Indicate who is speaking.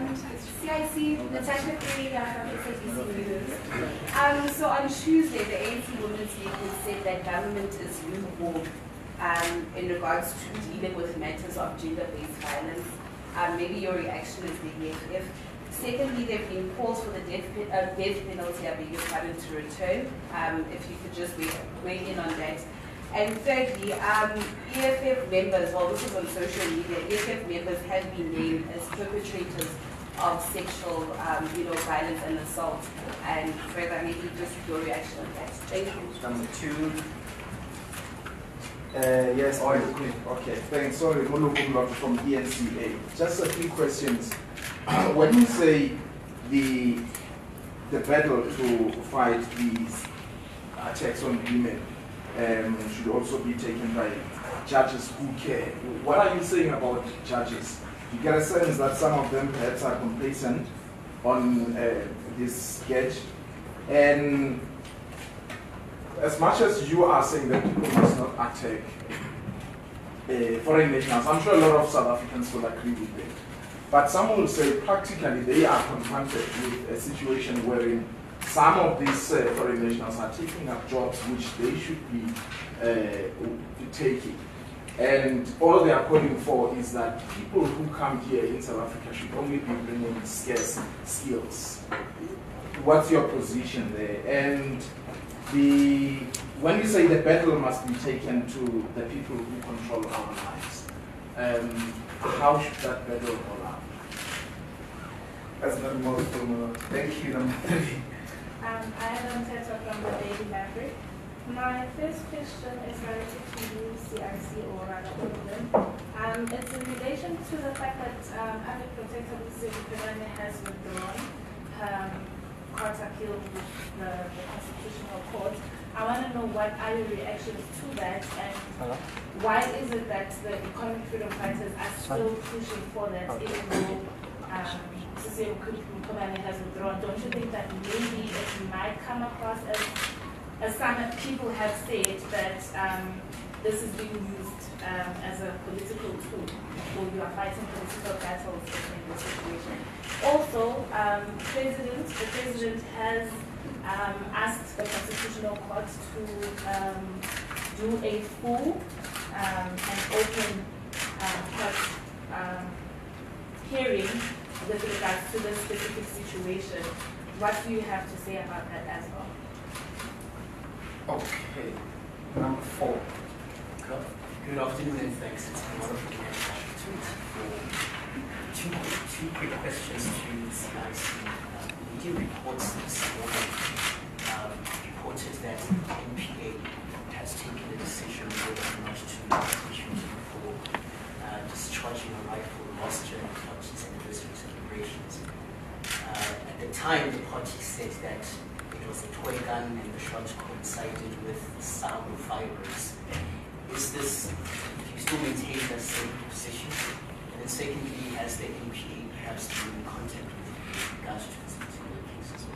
Speaker 1: CIC, SABC News. Um, so on Tuesday, the ANC Women's League said that government is lukewarm um, in regards to dealing with matters of gender-based violence. Um, maybe your reaction is negative. If secondly, there have been calls for the death, uh, death penalty, I beg your pardon, to return. Um, if you could just weigh in on that. And thirdly, um, EFF members, well, this is on social media, EFF members have been named as perpetrators of sexual, um, you know, violence and assault. And further, maybe just your reaction on that. Thank you.
Speaker 2: Number two,
Speaker 3: Uh, yes, I agree. Okay, thanks. Sorry, Mulukumla from eNCA. Just a few questions. when you say the the battle to fight these attacks on women um, should also be taken by judges who care, what are you saying about judges? You get a sense that some of them perhaps are complacent on uh, this sketch, and as much as you are saying that people must not attack uh, foreign nationals, I'm sure a lot of South Africans will agree with that. But some will say practically they are confronted with a situation wherein some of these uh, foreign nationals are taking up jobs which they should be uh, taking. And all they are calling for is that people who come here in South Africa should only be bringing scarce skills. What's your position there? And the when you say the battle must be taken to the people who control our lives, um, how should that battle go out?
Speaker 2: that's not more uh, thank you, number three.
Speaker 4: Um, I am Teta from the Daily Maverick. My first question is related to you, CIC, or rather. Um, it's in relation to the fact that um, Public Protector Lucy Mkhwebane has withdrawn um, court appeal with the, the Constitutional Court. I want to know what are your reactions to that and why is it that the economic freedom fighters are still pushing for that even though um, Cecile Mkhwebane has withdrawn? Don't you think that maybe it might come across as, as some people have said that um, this is being used um, as a political tool or you are fighting political battles in this situation? Also, um, president, the president has um, asked the Constitutional Court to um, do a full um, and open um, court hearing with regards to this specific situation. What do you have to say about that as well?
Speaker 2: Okay, number four.
Speaker 5: Good good afternoon and thanks. It's been wonderful to have this opportunity for two, two quick questions to CIC. Uh, media reports this morning um, reported that NPA has taken a decision whether or not to prosecute him for uh, discharging a rightful roster and time, the party said that it was a toy gun and the shot coincided with sound fibers. Is this, do you still maintain that same position? And then secondly, has the NPA perhaps been in contact with regards to this particular case?